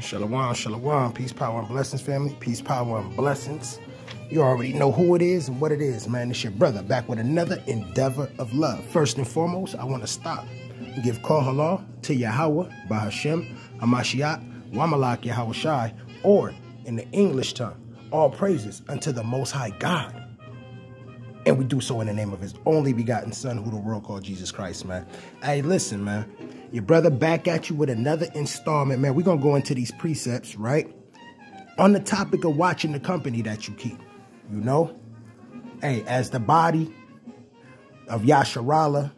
Shalom, shalom, peace, power, and blessings, family. Peace, power, and blessings. You already know who it is and what it is, man. It's your brother back with another endeavor of love. First and foremost, I want to stop and give call to Yahweh, Bahashem, Hamashiach, Wamalak Yahweh Shai, or in the English tongue, all praises unto the Most High God. And we do so in the name of his only begotten son, who the world called Jesus Christ, man. Hey, listen, man. Your brother back at you with another installment, man. We're going to go into these precepts, right? On the topic of watching the company that you keep. You know? Hey, as the body of Yasharala,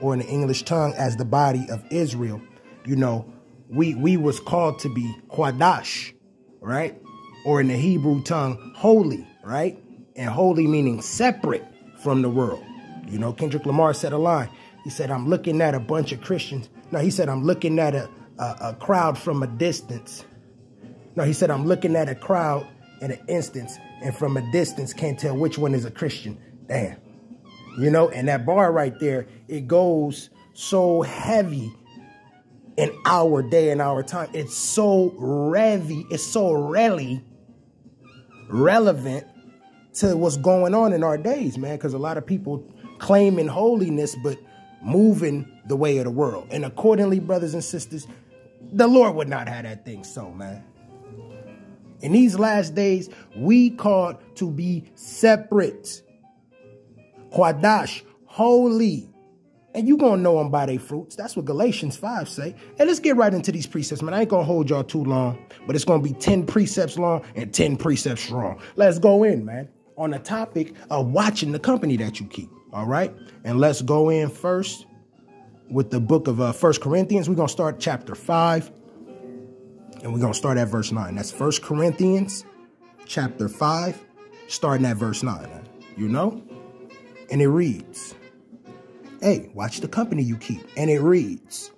or in the English tongue, as the body of Israel, you know, we we was called to be Quadash, right? Or in the Hebrew tongue, holy, right? And holy meaning separate from the world. You know, Kendrick Lamar said a line. He said, I'm looking at a bunch of Christians. No, he said, I'm looking at a, a, a crowd from a distance. No, he said, I'm looking at a crowd in an instance, and from a distance can't tell which one is a Christian. Damn. You know, and that bar right there, it goes so heavy in our day and our time. It's so revy, it's so really relevant to what's going on in our days, man. Because a lot of people claiming holiness, but moving the way of the world. And accordingly, brothers and sisters, the Lord would not have that thing so, man. In these last days, we called to be separate. Quadash, holy. And you going to know them by their fruits. That's what Galatians 5 say. And let's get right into these precepts, man. I ain't going to hold y'all too long, but it's going to be 10 precepts long and 10 precepts strong. Let's go in, man, on the topic of watching the company that you keep, all right? And let's go in first with the book of uh, First Corinthians. We're going to start chapter 5, and we're going to start at verse 9. That's First Corinthians chapter 5, starting at verse 9, you know? And it reads, Hey, watch the company you keep. And it reads,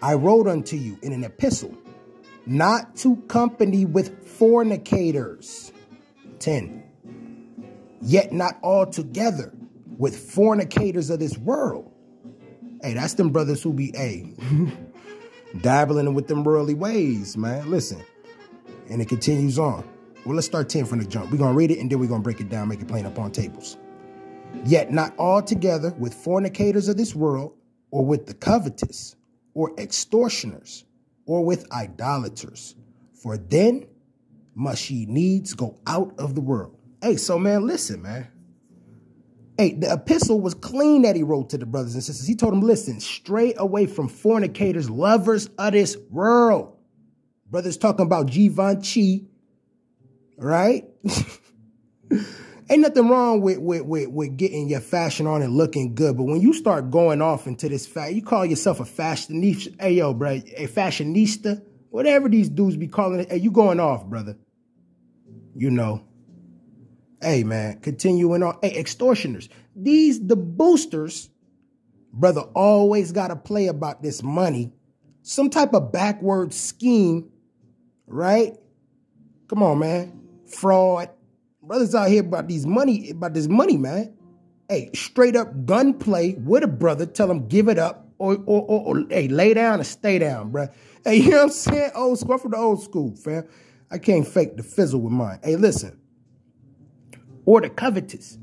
I wrote unto you in an epistle, not to company with fornicators. 10. Yet not altogether with fornicators of this world. Hey, that's them brothers who be, hey, dabbling with them worldly ways, man. Listen. And it continues on. Well, let's start 10 from the jump. We're going to read it and then we're going to break it down, make it plain upon tables. Yet not altogether with fornicators of this world, or with the covetous, or extortioners, or with idolaters. For then must ye needs go out of the world. Hey, so man, listen, man. Hey, the epistle was clean that he wrote to the brothers and sisters. He told them, listen, stray away from fornicators, lovers of this world. Brothers talking about Givenchy, right? Ain't nothing wrong with, with, with, with getting your fashion on and looking good. But when you start going off into this fact, you call yourself a fashionista. Hey, yo, bro, a fashionista, whatever these dudes be calling it. Hey, you going off, brother. You know. Hey, man, continuing on. Hey, extortioners. These, the boosters, brother, always got to play about this money. Some type of backward scheme, right? Come on, man. Fraud, brothers out here about these money, about this money, man. Hey, straight up gunplay with a brother, tell him give it up or, or, or, or hey, lay down and stay down, bro. Hey, you know what I'm saying? Old school, from the old school, fam. I can't fake the fizzle with mine. Hey, listen. Or the covetous.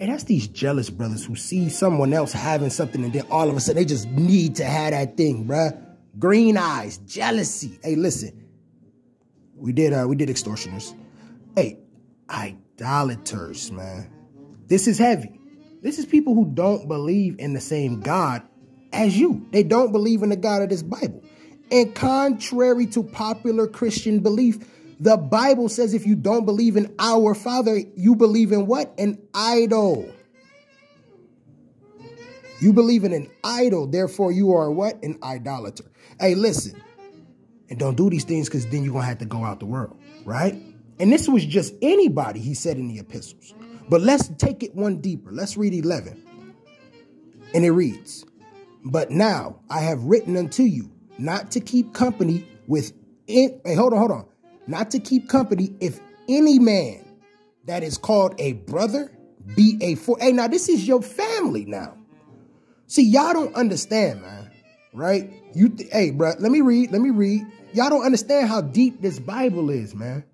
And that's these jealous brothers who see someone else having something and then all of a sudden they just need to have that thing, bruh. Green eyes, jealousy. Hey, listen. We did uh we did extortioners. Hey, idolaters, man. This is heavy. This is people who don't believe in the same God as you. They don't believe in the God of this Bible. And contrary to popular Christian belief, the Bible says if you don't believe in our Father, you believe in what? An idol. You believe in an idol, therefore you are what? An idolater. Hey, listen. And don't do these things because then you're going to have to go out the world, right? And this was just anybody, he said in the epistles. But let's take it one deeper. Let's read 11. And it reads, But now I have written unto you not to keep company with, in, hey, hold on, hold on. Not to keep company if any man that is called a brother be a for. Hey, now this is your family now. See, y'all don't understand, man. Right? You, hey, bro, let me read, let me read. Y'all don't understand how deep this Bible is, man.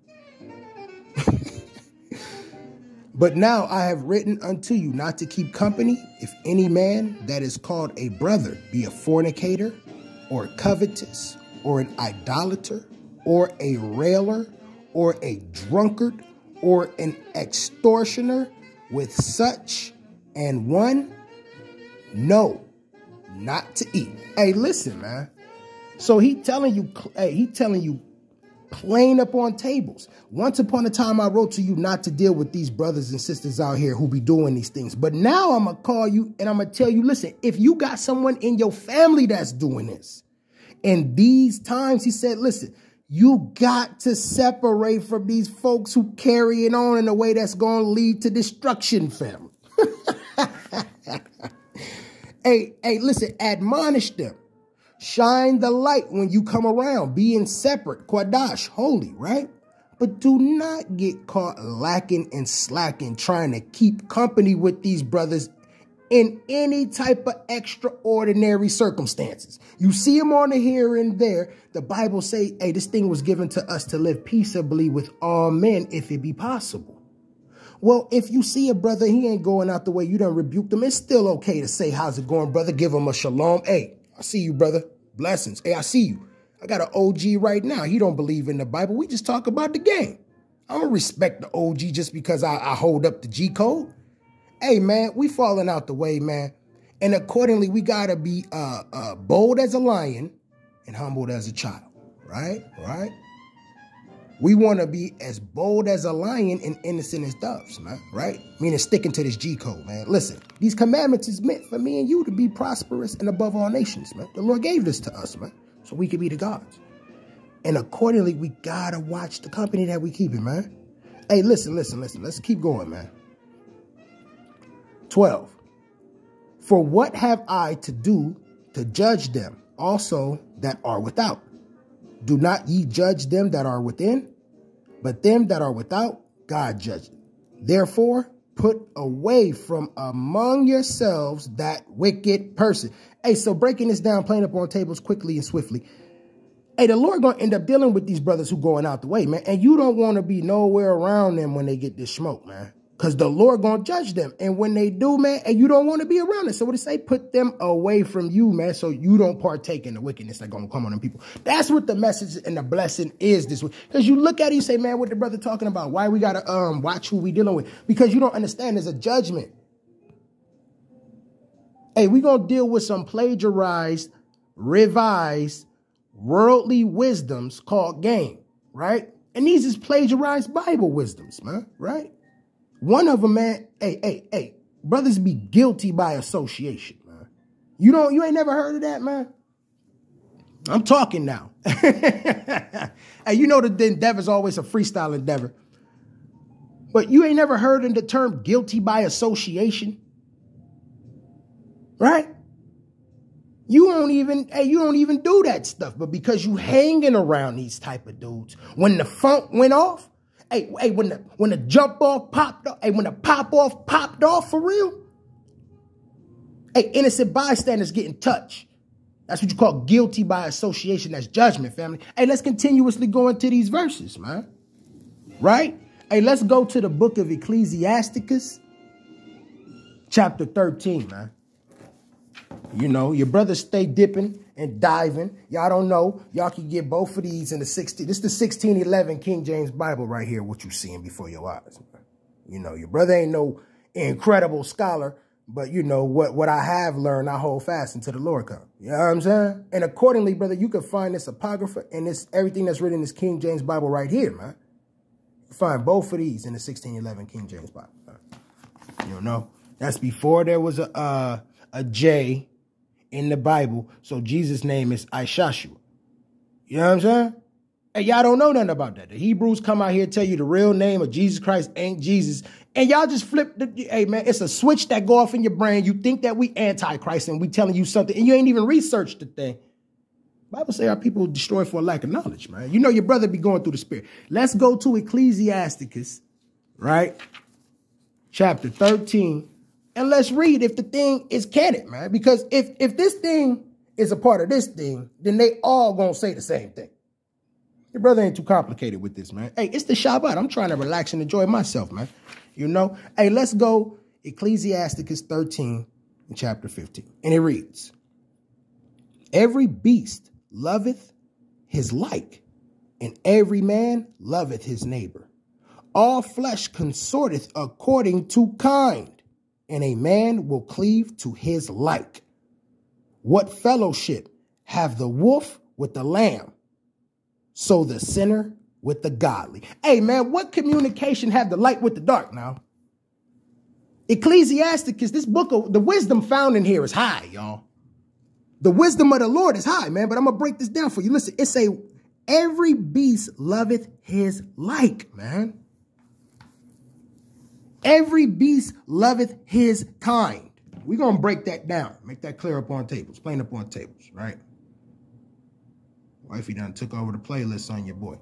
but now I have written unto you not to keep company if any man that is called a brother be a fornicator or covetous or an idolater or a railer or a drunkard or an extortioner with such and one? No not to eat. Hey listen man. So he telling you hey he telling you plain up on tables. Once upon a time i wrote to you not to deal with these brothers and sisters out here who be doing these things. But now i'm gonna call you and i'm gonna tell you listen if you got someone in your family that's doing this in these times he said listen you got to separate from these folks who carry it on in a way that's going to lead to destruction, fam. hey, hey, listen, admonish them. Shine the light when you come around, being separate, quadash, holy, right? But do not get caught lacking and slacking, trying to keep company with these brothers in any type of extraordinary circumstances. You see them on the here and there. The Bible say, hey, this thing was given to us to live peaceably with all men if it be possible. Well, if you see a brother, he ain't going out the way you done rebuke them, it's still okay to say, how's it going, brother? Give him a shalom. Hey, I see you, brother. Blessings. Hey, I see you. I got an OG right now. He don't believe in the Bible. We just talk about the game. I don't respect the OG just because I, I hold up the G code hey man, we falling out the way, man. And accordingly, we gotta be uh, uh, bold as a lion and humbled as a child, right? Right? We want to be as bold as a lion and innocent as doves, man, right? Meaning sticking to this G code, man. Listen, these commandments is meant for me and you to be prosperous and above all nations, man. The Lord gave this to us, man, so we could be the gods. And accordingly, we gotta watch the company that we keep it, man. Hey, listen, listen, listen. Let's keep going, man. 12. For what have I to do to judge them also that are without? Do not ye judge them that are within, but them that are without, God judgeth. Therefore, put away from among yourselves that wicked person. Hey, so breaking this down, playing up on tables quickly and swiftly. Hey, the Lord gonna end up dealing with these brothers who going out the way, man. And you don't want to be nowhere around them when they get this smoke, man. Because the Lord gonna judge them. And when they do, man, and you don't want to be around it. So what it say? Put them away from you, man, so you don't partake in the wickedness that gonna come on them people. That's what the message and the blessing is this week. Because you look at it, you say, man, what the brother talking about? Why we gotta um watch who we dealing with? Because you don't understand there's a judgment. Hey, we gonna deal with some plagiarized, revised, worldly wisdoms called game, right? And these is plagiarized Bible wisdoms, man, right? One of them, man, hey, hey, hey, brothers be guilty by association, man. You don't, you ain't never heard of that, man? I'm talking now. hey, you know the endeavor's always a freestyle endeavor. But you ain't never heard of the term guilty by association? Right? You don't even, hey, you don't even do that stuff. But because you hanging around these type of dudes, when the funk went off, Hey, hey, when the when the jump off popped off, hey, when the pop off popped off for real. Hey, innocent bystanders getting touched. That's what you call guilty by association. That's judgment, family. Hey, let's continuously go into these verses, man. Right? Hey, let's go to the book of Ecclesiasticus, chapter 13, man. You know, your brothers stay dipping and diving. Y'all don't know. Y'all can get both of these in the 16. This is the 1611 King James Bible right here, what you seeing before your eyes. You know, your brother ain't no incredible scholar, but you know, what, what I have learned, I hold fast until the Lord come. You know what I'm saying? And accordingly, brother, you can find this apocrypha and this everything that's written in this King James Bible right here, man. Find both of these in the 1611 King James Bible. You know, that's before there was a uh, a J in the Bible. So Jesus' name is Ishashua. You know what I'm saying? And y'all don't know nothing about that. The Hebrews come out here tell you the real name of Jesus Christ ain't Jesus. And y'all just flip the, hey man, it's a switch that go off in your brain. You think that we antichrist and we telling you something and you ain't even researched the thing. Bible say our people destroy for lack of knowledge, man. You know your brother be going through the spirit. Let's go to Ecclesiasticus, right? Chapter 13, and let's read if the thing is canon, man. Because if if this thing is a part of this thing, then they all gonna say the same thing. Your brother ain't too complicated with this, man. Hey, it's the Shabbat. I'm trying to relax and enjoy myself, man. You know? Hey, let's go Ecclesiasticus 13 in chapter 15. And it reads, Every beast loveth his like, and every man loveth his neighbor. All flesh consorteth according to kind, and a man will cleave to his like. What fellowship have the wolf with the lamb? So the sinner with the godly. Hey, man, what communication have the light with the dark now? Ecclesiasticus, this book of the wisdom found in here is high, y'all. The wisdom of the Lord is high, man, but I'm going to break this down for you. Listen, it's a every beast loveth his like, man. Every beast loveth his kind. We're going to break that down. Make that clear up on tables, plain up on tables, right? Wifey done took over the playlist on your boy.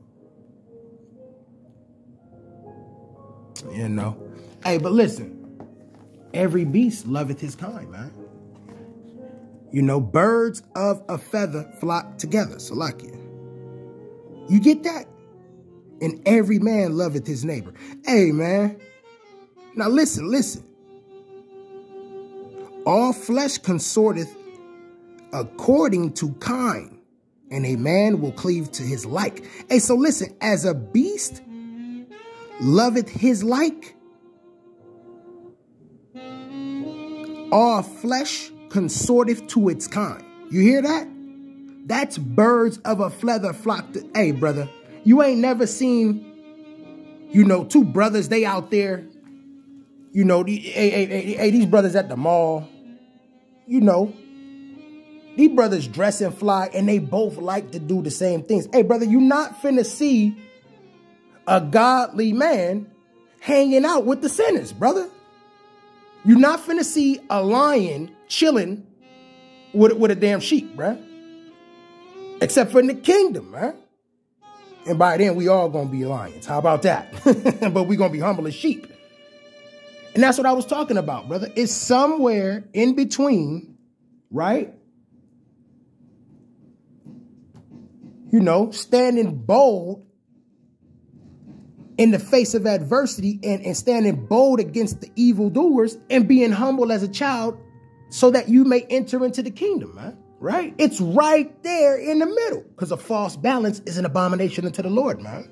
You know. Hey, but listen. Every beast loveth his kind, man. You know, birds of a feather flock together. So Salakia. You get that? And every man loveth his neighbor. Hey, man. Now listen, listen. All flesh consorteth according to kind, and a man will cleave to his like. Hey, so listen, as a beast loveth his like, all flesh consorteth to its kind. You hear that? That's birds of a feather flock to, hey, brother, you ain't never seen, you know, two brothers, they out there, you know, the, hey, hey, hey, hey, these brothers at the mall, you know, these brothers dress and fly and they both like to do the same things. Hey, brother, you not finna see a godly man hanging out with the sinners, brother. You're not finna see a lion chilling with, with a damn sheep, bruh. Except for in the kingdom, man. And by then, we all gonna be lions. How about that? but we gonna be humble as sheep. And that's what I was talking about, brother. It's somewhere in between, right? You know, standing bold in the face of adversity and, and standing bold against the evildoers and being humble as a child so that you may enter into the kingdom, man. Right? It's right there in the middle because a false balance is an abomination unto the Lord, man.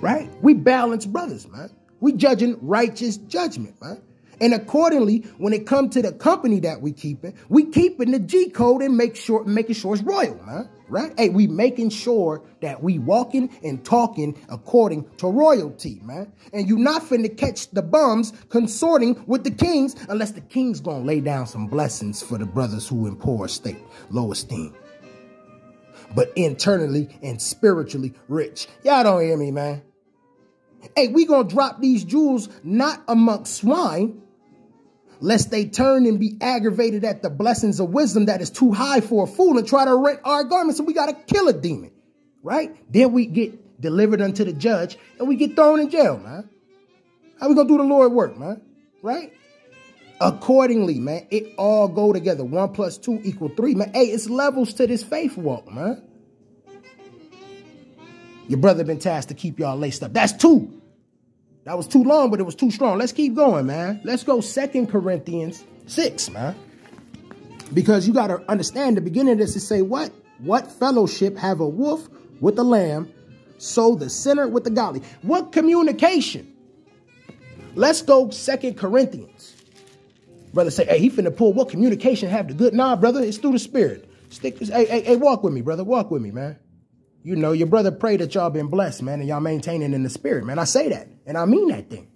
Right? We balance brothers, man. We judging righteous judgment, man. And accordingly, when it comes to the company that we keeping, we keeping the G code and make sure making sure it's royal, man. Right? Hey, we making sure that we walking and talking according to royalty, man. And you not finna catch the bums consorting with the kings unless the king's gonna lay down some blessings for the brothers who in poor state, low esteem. But internally and spiritually rich. Y'all don't hear me, man. Hey, we gonna drop these jewels not amongst swine, lest they turn and be aggravated at the blessings of wisdom that is too high for a fool and try to rent our garments and we got to kill a demon, right? Then we get delivered unto the judge and we get thrown in jail, man. How we going to do the Lord work, man? Right? Accordingly, man, it all go together. One plus two equal three, man. Hey, it's levels to this faith walk, man. Your brother been tasked to keep y'all laced up. That's two. That was too long, but it was too strong. Let's keep going, man. Let's go Second Corinthians 6, man. Because you got to understand the beginning of this is say what? What fellowship have a wolf with the lamb, so the sinner with the godly. What communication? Let's go Second Corinthians. Brother say, hey, he finna pull what communication have the good? Nah, brother, it's through the spirit. Stick, hey, hey, hey, walk with me, brother. Walk with me, man. You know, your brother pray that y'all been blessed, man, and y'all maintaining in the spirit, man. I say that, and I mean that thing.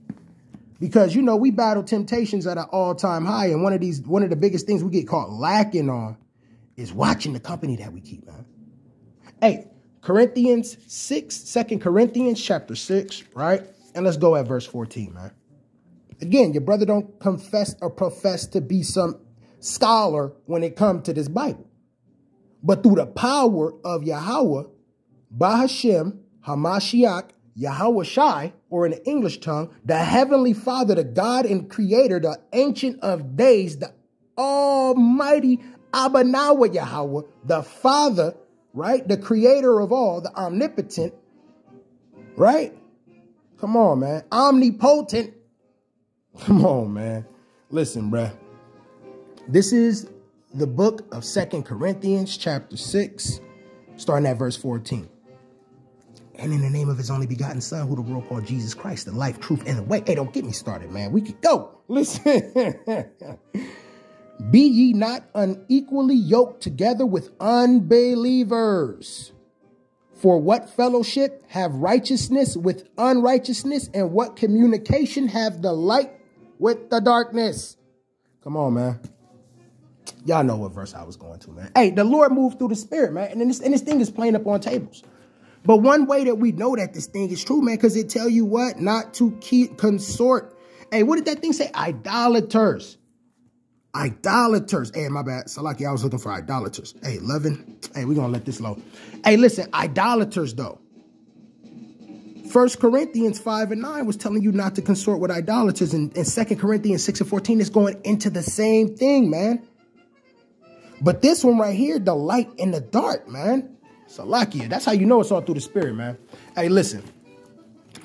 Because, you know, we battle temptations at an all-time high, and one of these, one of the biggest things we get caught lacking on is watching the company that we keep, man. Hey, Corinthians 6, 2 Corinthians chapter 6, right? And let's go at verse 14, man. Again, your brother don't confess or profess to be some scholar when it comes to this Bible. But through the power of Yahweh, Bahashem, Hamashiach, Yahweh or in the English tongue, the Heavenly Father, the God and Creator, the Ancient of Days, the Almighty Abanawa Yahweh, the Father, right? The creator of all, the omnipotent, right? Come on, man. Omnipotent. Come on, man. Listen, bruh. This is the book of Second Corinthians, chapter 6, starting at verse 14. And in the name of his only begotten son, who the world called Jesus Christ, the life, truth, and the way. Hey, don't get me started, man. We could go. Listen. Be ye not unequally yoked together with unbelievers. For what fellowship have righteousness with unrighteousness, and what communication have the light with the darkness? Come on, man. Y'all know what verse I was going to, man. Hey, the Lord moved through the spirit, man. And this, and this thing is playing up on tables. But one way that we know that this thing is true, man, because it tell you what? Not to keep consort. Hey, what did that thing say? Idolaters. Idolaters. Hey, my bad. Salaki, I was looking for idolaters. Hey, 11. Hey, we're going to let this low. Hey, listen, idolaters, though. First Corinthians 5 and 9 was telling you not to consort with idolaters. And, and 2 Corinthians 6 and 14 is going into the same thing, man. But this one right here, the light in the dark, man. Salakia. That's how you know it's all through the spirit, man. Hey, listen.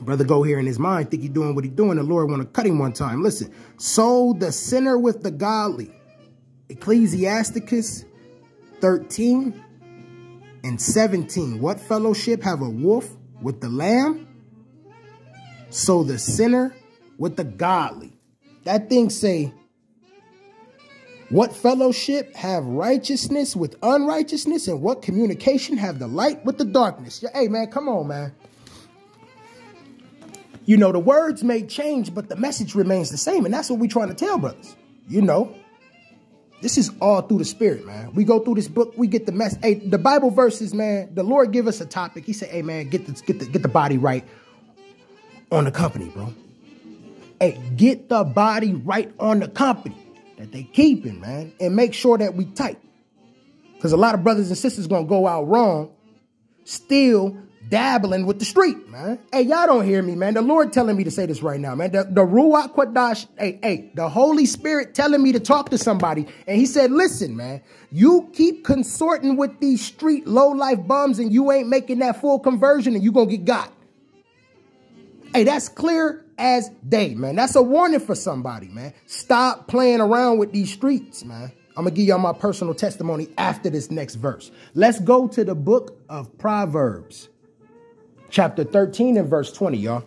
Brother go here in his mind, think he doing what he doing. The Lord want to cut him one time. Listen. So the sinner with the godly. Ecclesiasticus 13 and 17. What fellowship have a wolf with the lamb? So the sinner with the godly. That thing say, what fellowship have righteousness with unrighteousness? And what communication have the light with the darkness? Hey, man, come on, man. You know, the words may change, but the message remains the same. And that's what we're trying to tell brothers. You know, this is all through the spirit, man. We go through this book, we get the mess. Hey, the Bible verses, man, the Lord give us a topic. He said, hey, man, get, this, get, the, get the body right on the company, bro. Hey, get the body right on the company that they keeping, man, and make sure that we tight. Because a lot of brothers and sisters to go out wrong, still dabbling with the street, man. Hey, y'all don't hear me, man. The Lord telling me to say this right now, man. The, the Ruach Quadash, hey, hey, the Holy Spirit telling me to talk to somebody. And he said, listen, man, you keep consorting with these street low-life bums and you ain't making that full conversion and you to get got. Hey, that's clear as day, man. That's a warning for somebody, man. Stop playing around with these streets, man. I'm going to give y'all my personal testimony after this next verse. Let's go to the book of Proverbs chapter 13 and verse 20, y'all.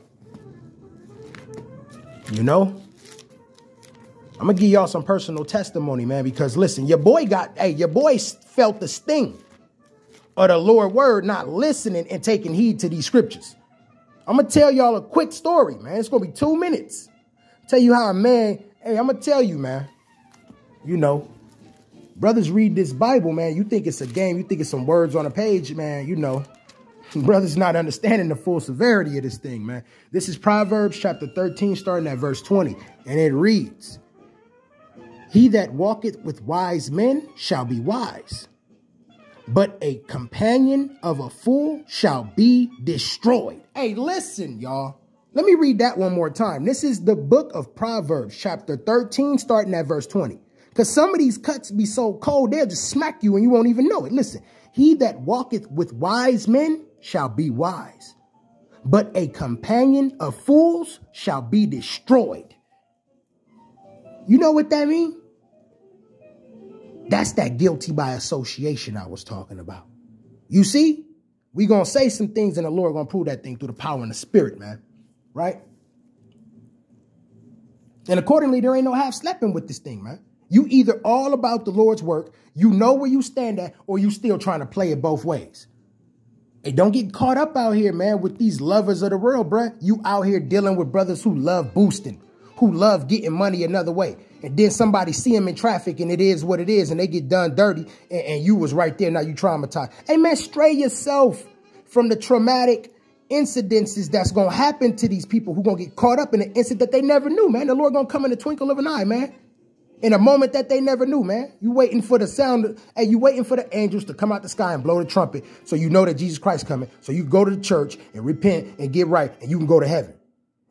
You know? I'm going to give y'all some personal testimony, man, because listen, your boy got, hey, your boy felt the sting of the Lord word not listening and taking heed to these scriptures. I'm to tell y'all a quick story, man. It's to be two minutes. Tell you how a man, hey, I'm to tell you, man. You know, brothers read this Bible, man. You think it's a game. You think it's some words on a page, man. You know, Brothers not understanding the full severity of this thing, man. This is Proverbs chapter 13, starting at verse 20. And it reads, He that walketh with wise men shall be wise, but a companion of a fool shall be destroyed. Hey, listen, y'all. Let me read that one more time. This is the book of Proverbs, chapter 13, starting at verse 20. Because some of these cuts be so cold, they'll just smack you and you won't even know it. Listen, he that walketh with wise men shall be wise, but a companion of fools shall be destroyed. You know what that means? That's that guilty by association I was talking about. You see, we going to say some things and the Lord going to prove that thing through the power and the spirit, man. Right? And accordingly, there ain't no half stepping with this thing, man. You either all about the Lord's work, you know where you stand at, or you still trying to play it both ways. Hey, don't get caught up out here, man, with these lovers of the world, bruh. You out here dealing with brothers who love boosting, who love getting money another way. And then somebody see them in traffic and it is what it is and they get done dirty and, and you was right there. Now you traumatized. Hey, man, stray yourself from the traumatic incidences that's going to happen to these people who going to get caught up in an incident that they never knew, man. The Lord going to come in the twinkle of an eye, man in a moment that they never knew, man. You waiting for the sound, and you waiting for the angels to come out the sky and blow the trumpet so you know that Jesus Christ coming. So you go to the church and repent and get right and you can go to heaven.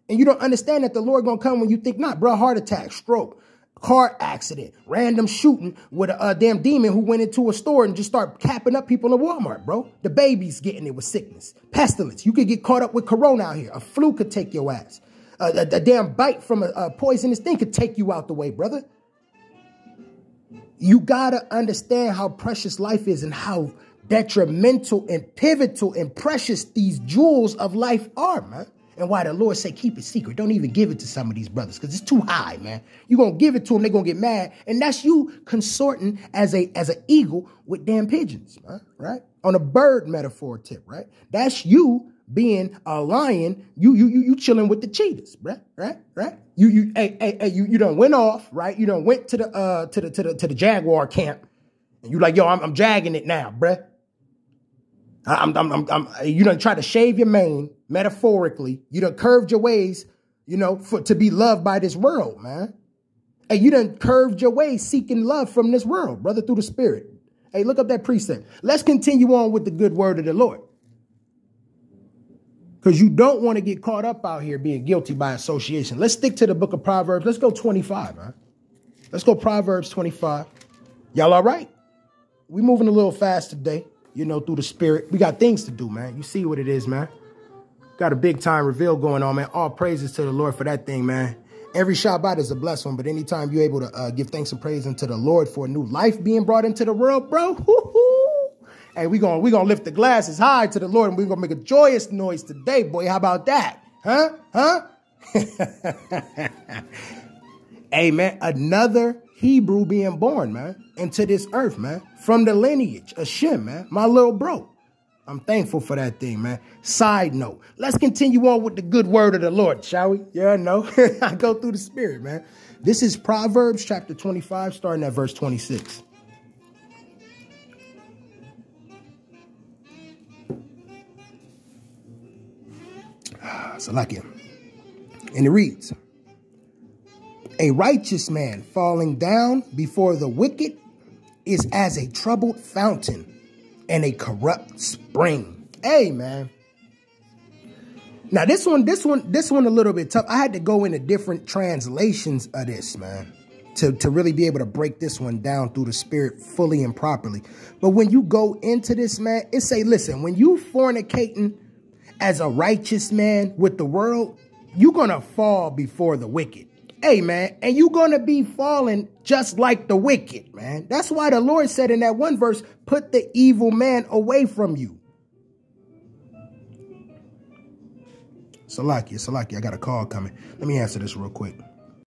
And you don't understand that the Lord gonna come when you think not, bro. Heart attack, stroke, car accident, random shooting with a, a, damn demon who went into a store and just start capping up people in Walmart, bro. The baby's getting it with sickness, pestilence. You could get caught up with corona out here. A flu could take your ass. A, a, a damn bite from a, poisonous thing could take you out the way, brother. You gotta understand how precious life is and how detrimental and pivotal and precious these jewels of life are, man. And why the Lord say keep it secret. Don't even give it to some of these brothers because it's too high, man. You're to give it to them. They're to get mad. And that's you consorting as a as an eagle with damn pigeons, right? On a bird metaphor tip, right? That's you being a lion. You you you, you chilling with the cheetahs, right? Right? Right? You you hey, hey, hey you you done went off, right? You done went to the uh to the to the to the jaguar camp. And you like, yo, I'm, I'm jagging it now, bruh. I'm, I'm, I'm, I'm, you don't try to shave your mane metaphorically. You don't curved your ways, you know, for to be loved by this world, man. Hey, you done curved your ways seeking love from this world, brother, through the spirit. Hey, look up that precept. Let's continue on with the good word of the Lord. Because you don't want to get caught up out here being guilty by association. Let's stick to the book of Proverbs. Let's go 25, man. Let's go Proverbs 25. Y'all all right? We moving a little fast today you know, through the spirit. We got things to do, man. You see what it is, man. Got a big time reveal going on, man. All praises to the Lord for that thing, man. Every Shabbat is a blessed one, but anytime you're able to uh, give thanks and praise unto the Lord for a new life being brought into the world, bro, hey, we're gonna we gonna lift the glasses high to the Lord, and we're gonna make a joyous noise today, boy. How about that? Huh? Huh? Amen. another Hebrew being born, man, into this earth, man, from the lineage of Shem, man, my little bro. I'm thankful for that thing, man. Side note, let's continue on with the good word of the Lord, shall we? Yeah, no. I go through the spirit, man. This is Proverbs chapter 25, starting at verse 26. Ah, so like it. And it reads, a righteous man falling down before the wicked is as a troubled fountain and a corrupt spring. Man. Now this one, this one, this one a little bit tough. I had to go into different translations of this, man, to, to really be able to break this one down through the spirit fully and properly. But when you go into this, man, it say, listen, when you fornicating as a righteous man with the world, you're going to fall before the wicked. Hey, man, and you're going to be falling just like the wicked, man. That's why the Lord said in that one verse, put the evil man away from you. Salaki, Salaki, I got a call coming. Let me answer this real quick.